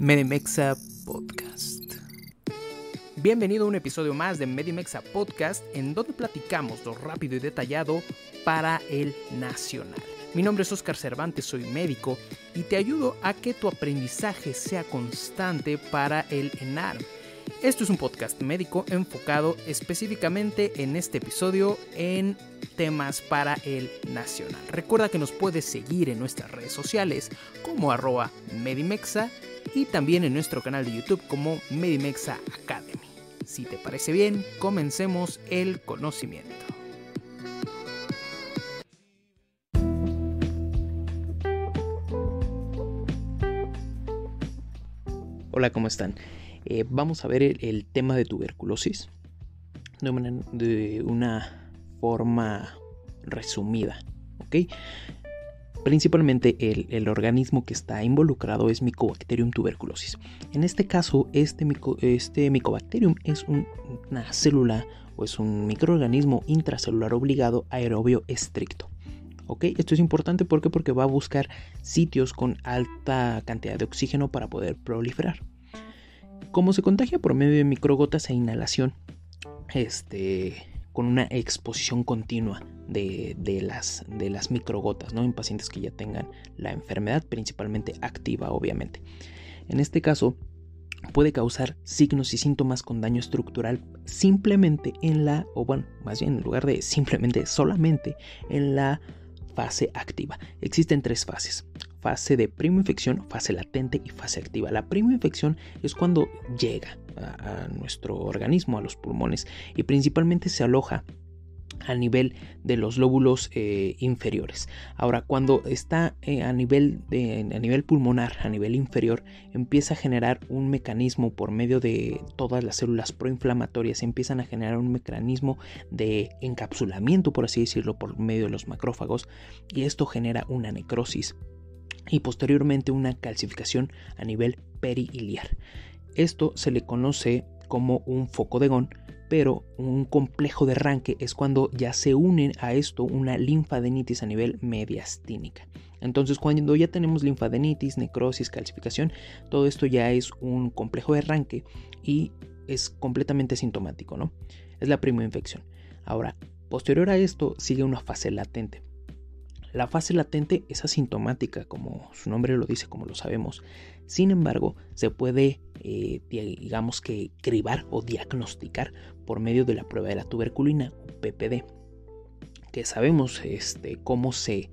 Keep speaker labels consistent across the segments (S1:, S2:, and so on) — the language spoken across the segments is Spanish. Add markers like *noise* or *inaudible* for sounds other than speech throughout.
S1: Medimexa Podcast. Bienvenido a un episodio más de Medimexa Podcast en donde platicamos lo rápido y detallado para el nacional. Mi nombre es Oscar Cervantes, soy médico y te ayudo a que tu aprendizaje sea constante para el ENAR. Esto es un podcast médico enfocado específicamente en este episodio en temas para el nacional. Recuerda que nos puedes seguir en nuestras redes sociales como arroba Medimexa y también en nuestro canal de YouTube como Medimexa Academy. Si te parece bien, comencemos el conocimiento. Hola, ¿cómo están? Eh, vamos a ver el, tema de tuberculosis de una, de una forma resumida, ¿ok? Principalmente el, organismo que está involucrado es Mycobacterium tuberculosis. En este caso, este, este Mycobacterium es una célula o es un microorganismo intracelular obligado aerobio estricto. ¿Ok? Esto es importante porque, porque va a buscar sitios con alta cantidad de oxígeno para poder proliferar. Como se contagia por medio de microgotas e inhalación, este, con una exposición continua de, las, de las microgotas, ¿no? En pacientes que ya tengan la enfermedad, principalmente activa, obviamente. En este caso, puede causar signos y síntomas con daño estructural simplemente en la, o bueno, más bien en lugar de simplemente, solamente en la fase activa. Existen tres fases. Fase de prima infección, fase latente y fase activa. La prima infección es cuando llega a nuestro organismo, a los pulmones, y principalmente se aloja a nivel de los lóbulos eh, inferiores. Ahora, cuando está eh, a, nivel a nivel pulmonar, a nivel inferior, empieza a generar un mecanismo por medio de todas las células proinflamatorias, empiezan a generar un mecanismo de encapsulamiento, por así decirlo, por medio de los macrófagos, y esto genera una necrosis y posteriormente una calcificación a nivel periliar. Esto se le conoce como un foco de Gón pero un complejo de arranque es cuando ya se unen a esto una linfadenitis a nivel mediastínica. Entonces, cuando ya tenemos linfadenitis, necrosis, calcificación, todo esto ya es un complejo de arranque y es completamente sintomático, ¿no? Es la primera infección. Ahora, posterior a esto sigue una fase latente. La fase latente es asintomática, como su nombre lo dice, como lo sabemos. Sin embargo, se puede, eh, digamos que, cribar o diagnosticar por medio de la prueba de la tuberculina, PPD, que sabemos este, cómo, se,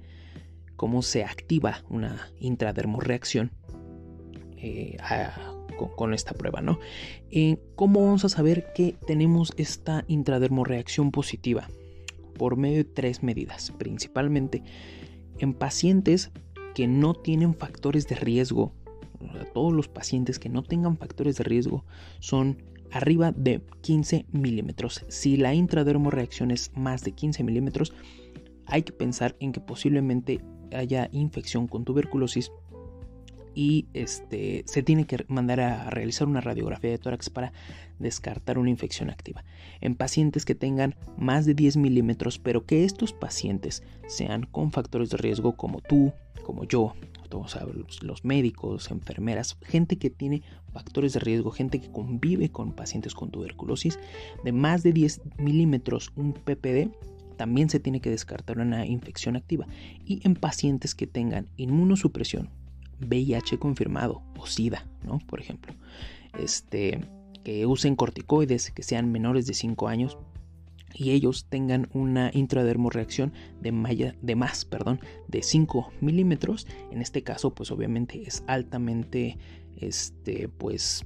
S1: cómo se activa una intradermorreacción eh, con, esta prueba, ¿no? Eh, ¿Cómo vamos a saber que tenemos esta intradermorreacción positiva? Por medio de tres medidas, principalmente en pacientes que no tienen factores de riesgo. Todos los pacientes que no tengan factores de riesgo son arriba de 15 milímetros. Si la intradermorreacción es más de 15 milímetros, hay que pensar en que posiblemente haya infección con tuberculosis y este, se tiene que mandar a realizar una radiografía de tórax para descartar una infección activa. En pacientes que tengan más de 10 milímetros, pero que estos pacientes sean con factores de riesgo como tú, como yo, todos los, los médicos, enfermeras, gente que tiene factores de riesgo, gente que convive con pacientes con tuberculosis, de más de 10 milímetros, un PPD también se tiene que descartar una infección activa. Y en pacientes que tengan inmunosupresión, VIH confirmado o SIDA, ¿no? Por ejemplo, este, que usen corticoides que sean menores de 5 años y ellos tengan una intradermorreacción de, de más perdón, de 5 milímetros. En este caso, pues obviamente es altamente, este, pues,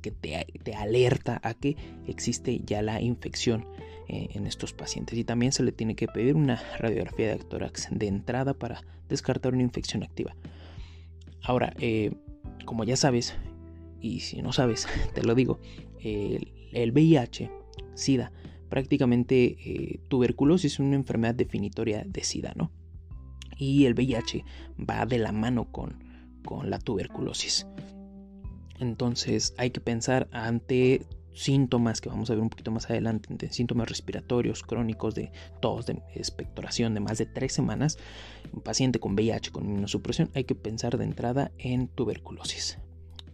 S1: que te, te alerta a que existe ya la infección eh, en estos pacientes. Y también se le tiene que pedir una radiografía de tórax de entrada para descartar una infección activa. Ahora, eh, como ya sabes, y si no sabes, *laughs* te lo digo, el, VIH, SIDA, prácticamente eh, tuberculosis es una enfermedad definitoria de SIDA, ¿no? Y el VIH va de la mano con, con la tuberculosis. Entonces hay que pensar ante síntomas que vamos a ver un poquito más adelante, síntomas respiratorios crónicos de tos, de expectoración de más de tres semanas, un paciente con VIH con inmunosupresión, hay que pensar de entrada en tuberculosis.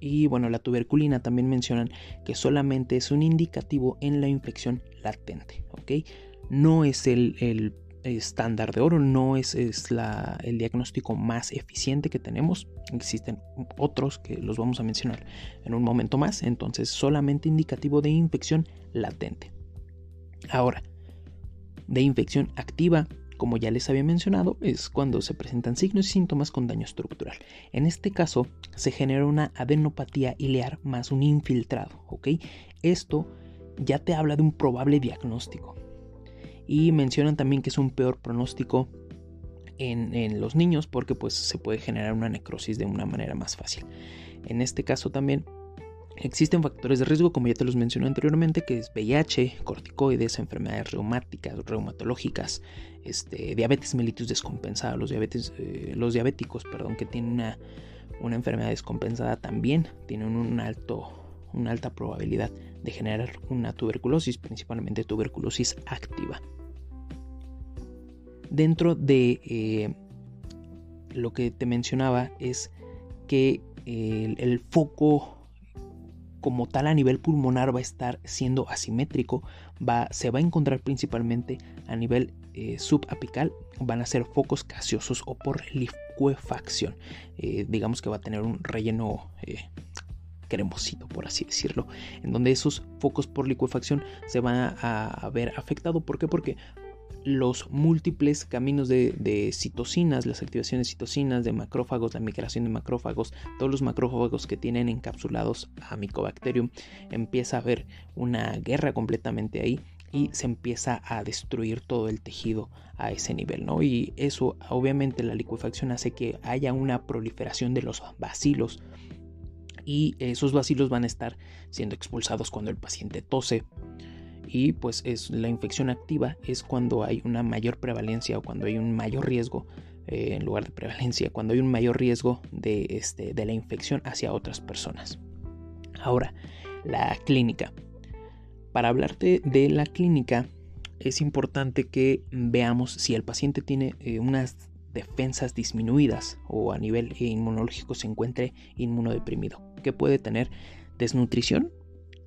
S1: Y bueno, la tuberculina también mencionan que solamente es un indicativo en la infección latente, ¿ok? No es el, estándar de oro, no es, el diagnóstico más eficiente que tenemos. Existen otros que los vamos a mencionar en un momento más, entonces solamente indicativo de infección latente. Ahora, de infección activa, como ya les había mencionado, es cuando se presentan signos y síntomas con daño estructural. En este caso, se genera una adenopatía ilear más un infiltrado, ¿ok? Esto ya te habla de un probable diagnóstico. Y mencionan también que es un peor pronóstico en, en, los niños porque pues se puede generar una necrosis de una manera más fácil. En este caso también Existen factores de riesgo, como ya te los mencioné anteriormente, que es VIH, corticoides, enfermedades reumáticas, reumatológicas, este, diabetes mellitus descompensada, los, diabetes, eh, los diabéticos perdón, que tienen una, una, enfermedad descompensada también tienen alto, una alta probabilidad de generar una tuberculosis, principalmente tuberculosis activa. Dentro de eh, lo que te mencionaba es que el foco como tal a nivel pulmonar va a estar siendo asimétrico, va, se va a encontrar principalmente a nivel eh, subapical, van a ser focos gaseosos o por liquefacción. Eh, digamos que va a tener un relleno eh, cremosito, por así decirlo, en donde esos focos por liquefacción se van a, a ver afectados. ¿Por qué? Porque los múltiples caminos de, citocinas, las activaciones de citocinas, de macrófagos, la migración de macrófagos, todos los macrófagos que tienen encapsulados a Mycobacterium, empieza a haber una guerra completamente ahí y se empieza a destruir todo el tejido a ese nivel, ¿no? Y eso, obviamente, la liquefacción hace que haya una proliferación de los bacilos y esos bacilos van a estar siendo expulsados cuando el paciente tose y pues es la infección activa es cuando hay una mayor prevalencia o cuando hay un mayor riesgo eh, en lugar de prevalencia cuando hay un mayor riesgo de, este, de la infección hacia otras personas. Ahora la clínica. Para hablarte de la clínica es importante que veamos si el paciente tiene eh, unas defensas disminuidas o a nivel inmunológico se encuentre inmunodeprimido que puede tener desnutrición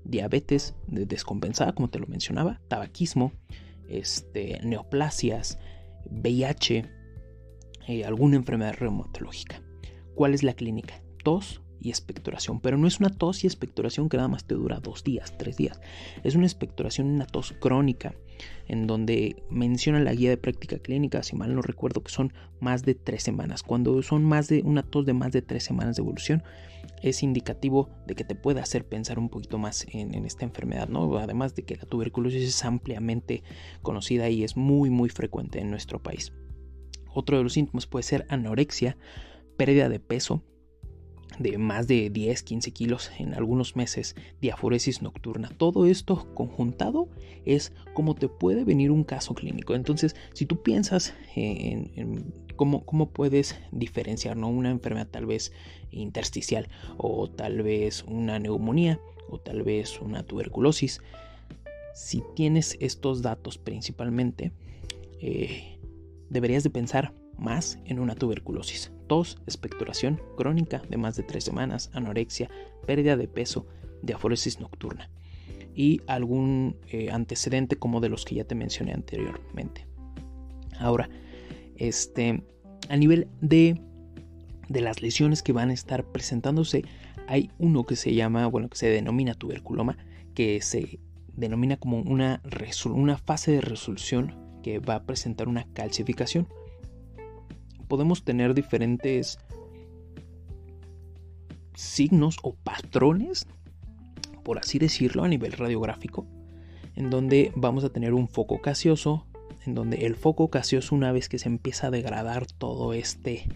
S1: diabetes descompensada, como te lo mencionaba, tabaquismo, este, neoplasias, VIH, eh, alguna enfermedad reumatológica. ¿Cuál es la clínica? Tos y expectoración, pero no es una tos y expectoración que nada más te dura dos días, tres días. Es una expectoración, una tos crónica, en donde menciona la guía de práctica clínica, si mal no recuerdo, que son más de tres semanas. Cuando son más de una tos de más de tres semanas de evolución, es indicativo de que te puede hacer pensar un poquito más en, esta enfermedad, ¿no? Además de que la tuberculosis es ampliamente conocida y es muy, muy frecuente en nuestro país. Otro de los síntomas puede ser anorexia, pérdida de peso, de más de 10, 15 kilos en algunos meses, diaforesis nocturna. Todo esto conjuntado es como te puede venir un caso clínico. Entonces, si tú piensas en, cómo, cómo, puedes diferenciar ¿no? una enfermedad tal vez intersticial o tal vez una neumonía o tal vez una tuberculosis, si tienes estos datos principalmente, eh, deberías de pensar más en una tuberculosis tos, expectoración crónica de más de tres semanas, anorexia, pérdida de peso, diaforesis nocturna y algún eh, antecedente como de los que ya te mencioné anteriormente. Ahora, este, a nivel de, de las lesiones que van a estar presentándose, hay uno que se llama, bueno, que se denomina tuberculoma, que se denomina como una, una fase de resolución que va a presentar una calcificación podemos tener diferentes signos o patrones, por así decirlo, a nivel radiográfico, en donde vamos a tener un foco gaseoso, en donde el foco gaseoso una vez que se empieza a degradar todo este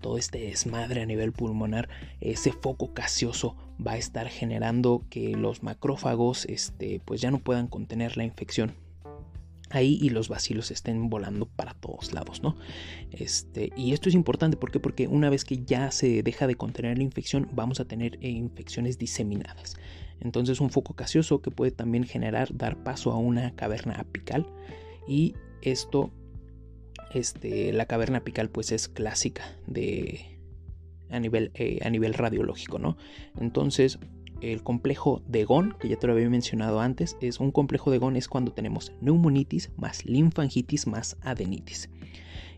S1: todo este desmadre a nivel pulmonar, ese foco gaseoso va a estar generando que los macrófagos este, pues ya no puedan contener la infección ahí y los vacilos estén volando para todos lados, ¿no? Este, y esto es importante ¿por qué? porque una vez que ya se deja de contener la infección, vamos a tener eh, infecciones diseminadas. Entonces un foco gaseoso que puede también generar, dar paso a una caverna apical y esto, este, la caverna apical pues es clásica de, a nivel, eh, a nivel radiológico, ¿no? Entonces, el complejo de GON, que ya te lo había mencionado antes, es un complejo de GON es cuando tenemos neumonitis más linfangitis más adenitis.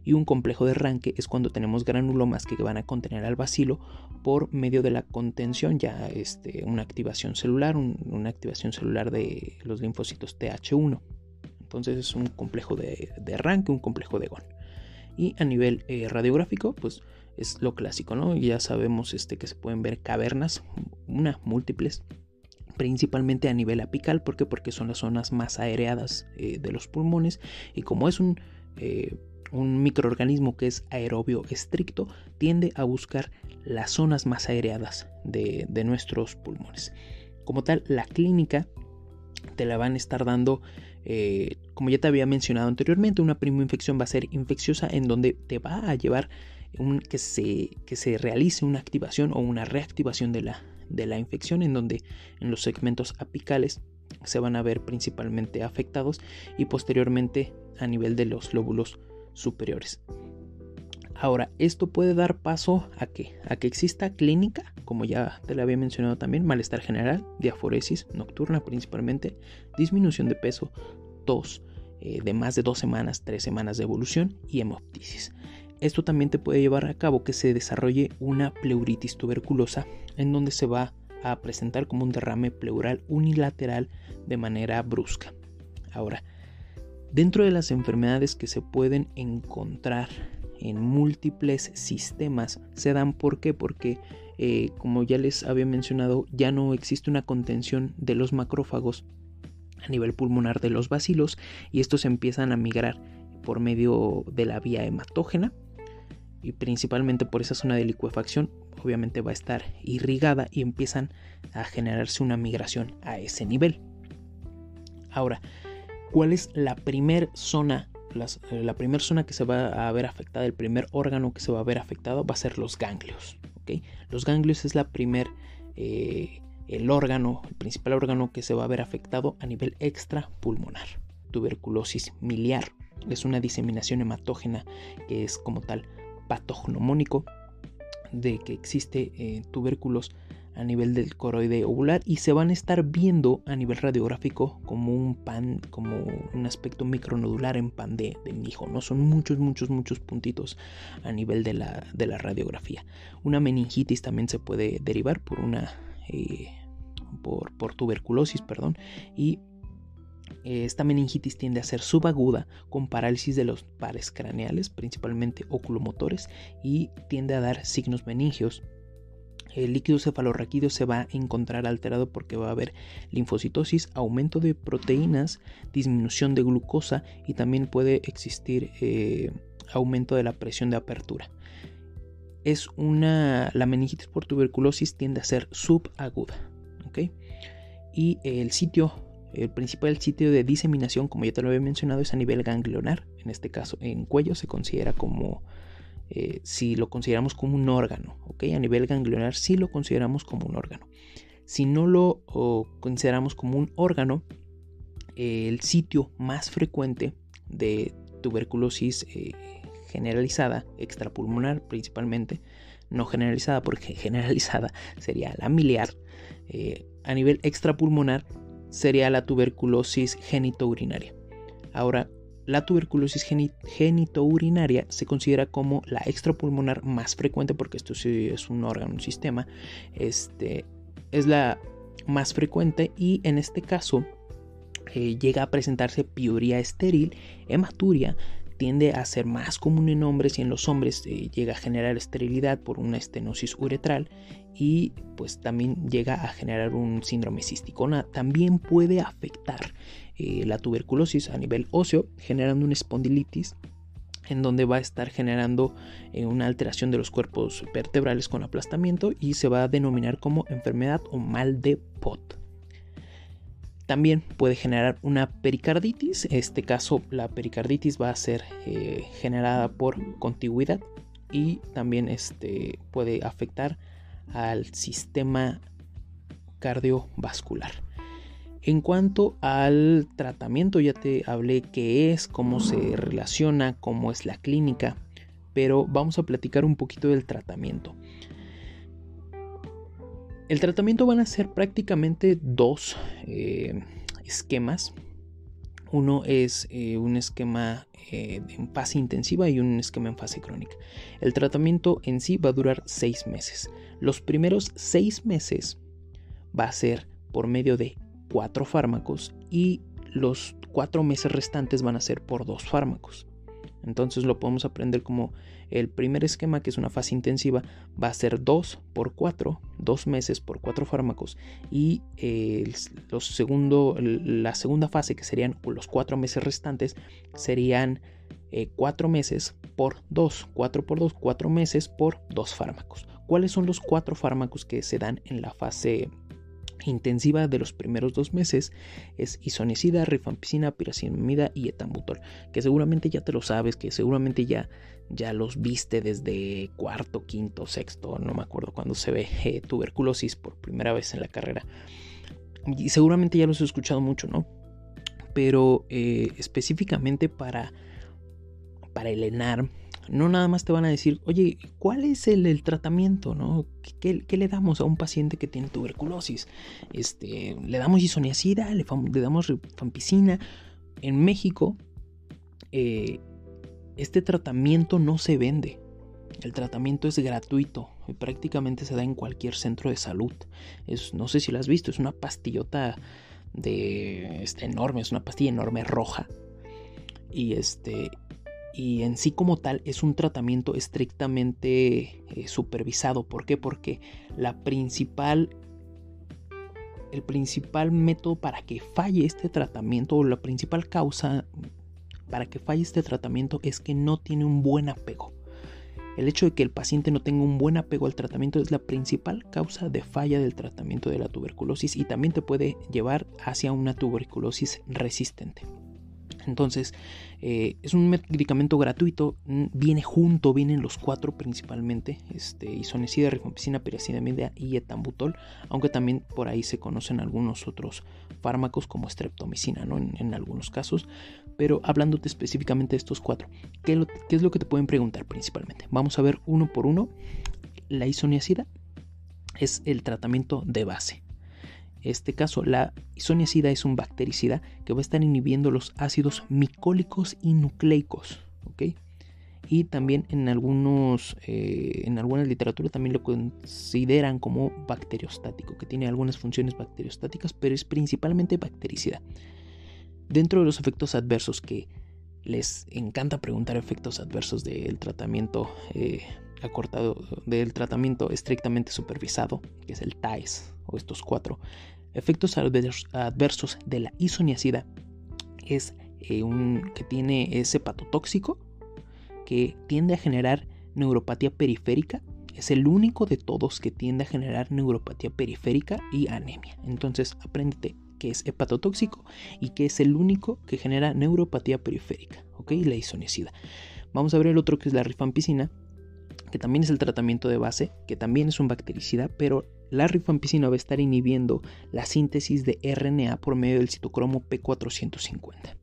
S1: Y un complejo de Ranke es cuando tenemos granulomas que van a contener al bacilo por medio de la contención, ya este, una activación celular, una activación celular de los linfocitos TH1. Entonces es un complejo de, de Ranke, un complejo de GON. Y a nivel eh, radiográfico, pues es lo clásico, ¿no? Ya sabemos este, que se pueden ver cavernas, una, múltiples, principalmente a nivel apical, ¿por qué? Porque son las zonas más aereadas eh, de los pulmones y como es un, eh, un microorganismo que es aerobio estricto, tiende a buscar las zonas más aereadas de, de nuestros pulmones. Como tal, la clínica te la van a estar dando eh, como ya te había mencionado anteriormente, una infección va a ser infecciosa en donde te va a llevar que, se, que se realice una activación o una reactivación de la, de la infección en donde en los segmentos apicales se van a ver principalmente afectados y posteriormente a nivel de los lóbulos superiores. Ahora, esto puede dar paso a que, a que exista clínica, como ya te lo había mencionado también, malestar general, diaforesis nocturna principalmente, disminución de peso, tos eh, de más de dos semanas, tres semanas de evolución y hemoptisis. Esto también te puede llevar a cabo que se desarrolle una pleuritis tuberculosa en donde se va a presentar como un derrame pleural unilateral de manera brusca. Ahora, dentro de las enfermedades que se pueden encontrar en múltiples sistemas se dan por qué porque eh, como ya les había mencionado ya no existe una contención de los macrófagos a nivel pulmonar de los bacilos y estos empiezan a migrar por medio de la vía hematógena y principalmente por esa zona de licuefacción obviamente va a estar irrigada y empiezan a generarse una migración a ese nivel. Ahora, ¿cuál es la primer zona eh, la primera zona que se va a ver afectada, el primer órgano que se va a ver afectado va a ser los ganglios. Los ganglios es la primer, eh, el órgano, el principal órgano que se va a ver afectado a nivel extrapulmonar. Tuberculosis miliar es una diseminación hematógena que es como tal patognomónico de que existe eh, tubérculos a nivel del coroide ovular y se van a estar viendo a nivel radiográfico como un pan, como un aspecto micronodular en pan de, mijo, ¿no? Son muchos, muchos, muchos puntitos a nivel de la, de la radiografía. Una meningitis también se puede derivar por una... Eh, por, por tuberculosis, perdón, y esta meningitis tiende a ser subaguda con parálisis de los pares craneales, principalmente oculomotores, y tiende a dar signos meningios el líquido cefalorraquídeo se va a encontrar alterado porque va a haber linfocitosis, aumento de proteínas, disminución de glucosa y también puede existir eh, aumento de la presión de apertura. Es una, la meningitis por tuberculosis tiende a ser subaguda. Y el sitio, el principal sitio de diseminación, como ya te lo había mencionado, es a nivel ganglionar. En este caso, en cuello se considera como eh, si lo consideramos como un órgano, ¿ok? A nivel ganglionar sí lo consideramos como un órgano. Si no lo consideramos como un órgano, el sitio más frecuente de tuberculosis eh, generalizada, extrapulmonar principalmente, no generalizada porque *laughs* generalizada sería la miliar, eh, a nivel extrapulmonar sería la tuberculosis genitourinaria. Ahora, la tuberculosis genitourinaria se considera como la extrapulmonar más frecuente porque esto sí es un órgano, un sistema. Este, es la más frecuente y en este caso eh, llega a presentarse piuria estéril, hematuria, tiende a ser más común en hombres y en los hombres eh, llega a generar esterilidad por una estenosis uretral y pues también llega a generar un síndrome cístico. También puede afectar eh, la tuberculosis a nivel óseo generando una espondilitis en donde va a estar generando eh, una alteración de los cuerpos vertebrales con aplastamiento y se va a denominar como enfermedad o mal de Pot. También puede generar una pericarditis. En este caso, la pericarditis va a ser eh, generada por contigüidad y también este, puede afectar al sistema cardiovascular. En cuanto al tratamiento, ya te hablé qué es, cómo se relaciona, cómo es la clínica, pero vamos a platicar un poquito del tratamiento. El tratamiento van a ser prácticamente dos eh, esquemas. Uno es eh, un esquema en fase intensiva y un esquema en fase crónica. El tratamiento en sí va a durar seis meses. Los primeros seis meses va a ser por medio de cuatro fármacos y los cuatro meses restantes van a ser por dos fármacos. Entonces lo podemos aprender como el primer esquema, que es una fase intensiva, va a ser 2 por 4, 2 meses por 4 fármacos. Y eh, los segundo, la segunda fase, que serían los 4 meses restantes, serían 4 eh, meses por 2, 4 por 2, 4 meses por 2 fármacos. ¿Cuáles son los 4 fármacos que se dan en la fase intensiva de los primeros dos meses es isonicida, rifampicina, piracinamida y etambutol, que seguramente ya te lo sabes, que seguramente ya, ya los viste desde cuarto, quinto, sexto, no me acuerdo cuando se ve eh, tuberculosis por primera vez en la carrera. Y seguramente ya los he escuchado mucho, ¿no? Pero eh, específicamente para, para el ENAR, no nada más te van a decir, oye, ¿cuál es el, tratamiento? ¿no? ¿Qué, le damos a un paciente que tiene tuberculosis? Este, ¿Le damos isoniazida? ¿Le, damos rifampicina? En México, eh, este tratamiento no se vende. El tratamiento es gratuito y prácticamente se da en cualquier centro de salud. No sé si lo has visto, es una pastillota de este, enorme, es una pastilla enorme roja. Y este y en sí como tal es un tratamiento estrictamente eh, supervisado. ¿Por qué? Porque la principal, el principal método para que falle este tratamiento o la principal causa para que falle este tratamiento es que no tiene un buen apego. El hecho de que el paciente no tenga un buen apego al tratamiento es la principal causa de falla del tratamiento de la tuberculosis y también te puede llevar hacia una tuberculosis resistente. Entonces, eh, es un medicamento gratuito, viene junto, vienen los cuatro principalmente, este, isonicida, rifampicina, piracinamida y etambutol, aunque también por ahí se conocen algunos otros fármacos como streptomicina, ¿no? En, algunos casos, pero hablándote específicamente de estos cuatro, ¿qué, ¿qué es lo que te pueden preguntar principalmente? Vamos a ver uno por uno. La isoniazida es el tratamiento de base este caso, la isoniazida es un bactericida que va a estar inhibiendo los ácidos micólicos y nucleicos. Y también en, algunos, eh, en algunas literaturas también lo consideran como bacteriostático, que tiene algunas funciones bacteriostáticas, pero es principalmente bactericida. Dentro de los efectos adversos que les encanta preguntar efectos adversos del tratamiento eh, acortado, del tratamiento estrictamente supervisado, que es el TAES, o estos cuatro. Efectos adversos de la isoniazida es eh, un que tiene ese hepatotóxico que tiende a generar neuropatía periférica. Es el único de todos que tiende a generar neuropatía periférica y anemia. Entonces, apréndete que es hepatotóxico y que es el único que genera neuropatía periférica, ¿ok? La isoniazida. Vamos a ver el otro que es la rifampicina, que también es el tratamiento de base, que también es un bactericida, pero la rifampicina va a estar inhibiendo la síntesis de RNA por medio del citocromo P450.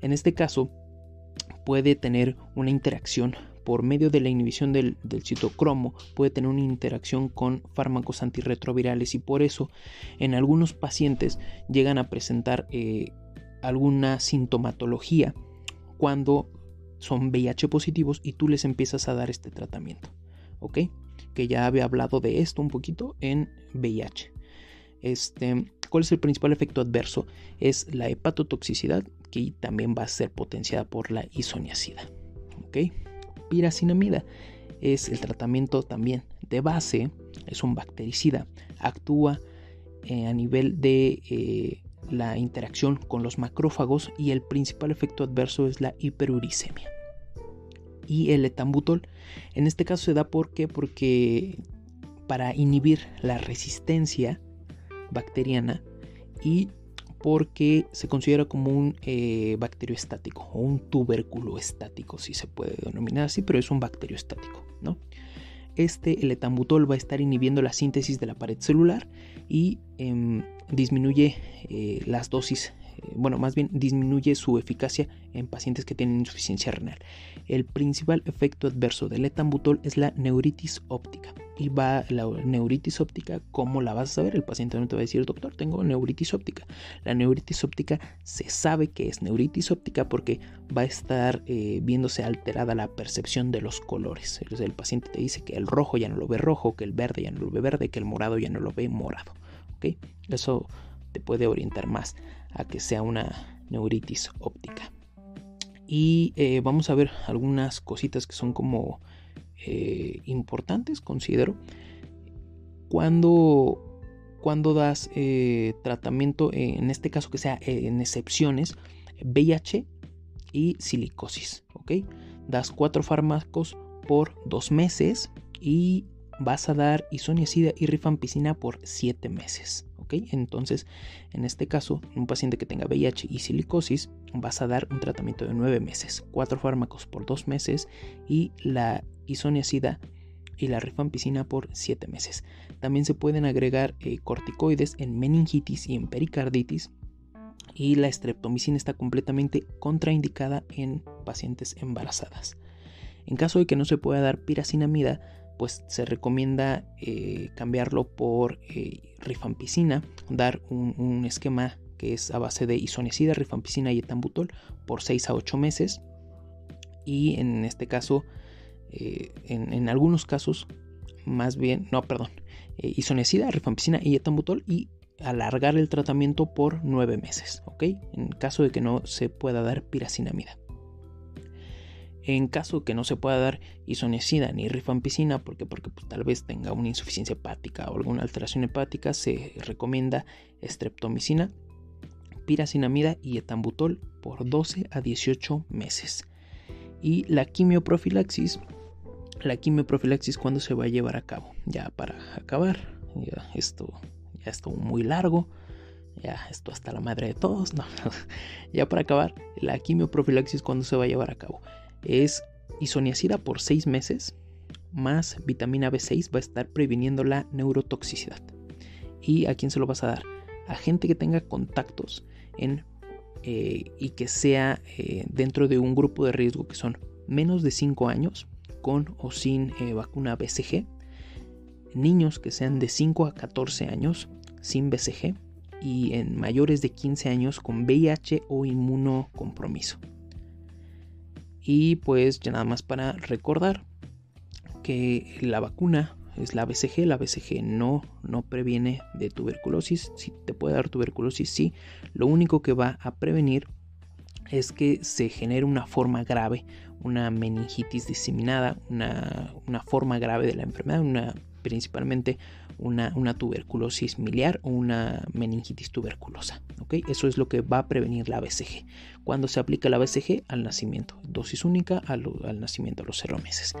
S1: En este caso, puede tener una interacción por medio de la inhibición del, citocromo, puede tener una interacción con fármacos antirretrovirales y por eso en algunos pacientes llegan a presentar eh, alguna sintomatología cuando son VIH positivos y tú les empiezas a dar este tratamiento. ¿Ok? Que ya había hablado de esto un poquito en VIH. Este, ¿Cuál es el principal efecto adverso? Es la hepatotoxicidad, que también va a ser potenciada por la isoniazida. ¿Ok? Piracinamida es el tratamiento también de base, es un bactericida, actúa eh, a nivel de eh, la interacción con los macrófagos y el principal efecto adverso es la hiperuricemia. Y el etambutol, en este caso se da porque para inhibir la resistencia bacteriana y porque se considera como un eh, bacterio estático o un tubérculo estático, si se puede denominar así, pero es un bacterio estático, ¿no? Este, el etambutol va a estar inhibiendo la síntesis de la pared celular y em, disminuye eh, las dosis, eh, bueno, más bien disminuye su eficacia en pacientes que tienen insuficiencia renal. El principal efecto adverso del etambutol es la neuritis óptica. Y va la neuritis óptica, ¿cómo la vas a saber? El paciente no te va a decir, doctor, tengo neuritis óptica. La neuritis óptica se sabe que es neuritis óptica porque va a estar eh, viéndose alterada la percepción de los colores. el paciente te dice que el rojo ya no lo ve rojo, que el verde ya no lo ve verde, que el morado ya no lo ve morado. Eso te puede orientar más a que sea una neuritis óptica. Y eh, vamos a ver algunas cositas que son como eh, importantes, considero. Cuando, cuando das eh, tratamiento, en este caso que sea en excepciones, VIH y silicosis, ¿ok? Das cuatro fármacos por dos meses y vas a dar isoniazida y rifampicina por siete meses. Entonces, en este caso, un paciente que tenga VIH y silicosis, vas a dar un tratamiento de 9 meses, 4 fármacos por 2 meses y la isoniazida y la rifampicina por 7 meses. También se pueden agregar eh, corticoides en meningitis y en pericarditis y la streptomicina está completamente contraindicada en pacientes embarazadas. En caso de que no se pueda dar piracinamida, pues se recomienda eh, cambiarlo por eh, rifampicina, dar un, esquema que es a base de isoniazida, rifampicina y etambutol por 6 a 8 meses. Y en este caso, eh, en, algunos casos, más bien, no, perdón, isoniazida, rifampicina y etambutol y alargar el tratamiento por 9 meses, ¿ok? En caso de que no se pueda dar piracinamida. En caso que no se pueda dar isoniazida ni rifampicina, porque, porque tal vez tenga una insuficiencia hepática o alguna alteración hepática, se recomienda streptomicina, piracinamida y etambutol por 12 a 18 meses. Y la quimioprofilaxis, la quimioprofilaxis cuando se va a llevar a cabo, ya para acabar, ya esto ya estuvo muy largo, ya esto hasta la madre de todos, no, *laughs* ya para acabar, la quimioprofilaxis cuando se va a llevar a cabo es isoniazida por 6 meses más vitamina B6 va a estar previniendo la neurotoxicidad. ¿Y a quién se lo vas a dar? A gente que tenga contactos en, eh, y que sea eh, dentro de un grupo de riesgo que son menos de 5 años con o sin eh, vacuna BCG, niños que sean de 5 a 14 años sin BCG y en mayores de 15 años con VIH o inmunocompromiso. Y pues ya nada más para recordar que la vacuna es la BCG. La BCG no, no previene de tuberculosis. Si te puede dar tuberculosis, sí. Lo único que va a prevenir es que se genere una forma grave, una meningitis diseminada, una, una forma grave de la enfermedad, una principalmente una, tuberculosis miliar o una meningitis tuberculosa. Eso es lo que va a prevenir la BCG. Cuando se aplica la BCG al nacimiento, dosis única al, al nacimiento a los 0 meses.